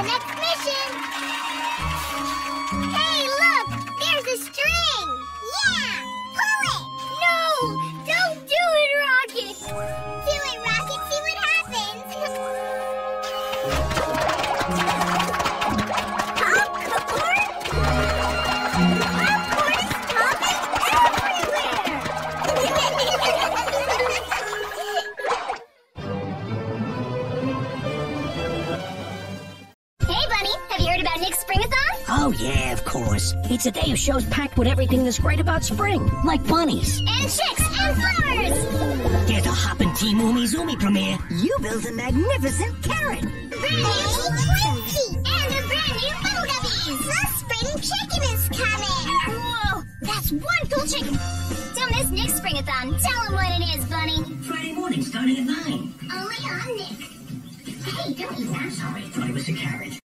the next mission. Hey, look! There's a string! Yeah! Pull it! No! Don't do it, Rocket! Do it, Rocket! See what happens! Bunny! Have you heard about Nick's Springathon? Oh, yeah, of course. It's a day of shows packed with everything that's great about spring, like bunnies. And chicks and flowers! There's a hoppin' Team Umizoomi premiere. You built a magnificent carrot. Brand new Quincy! And a brand new Bubble Guppies! The spring chicken is coming! Whoa! That's one cool chicken! Don't miss Nick's Springathon. Tell him what it is, Bunny. Friday morning starting at 9. Only on Nick. Hey, don't eat that. Sorry, thought it was a carrot.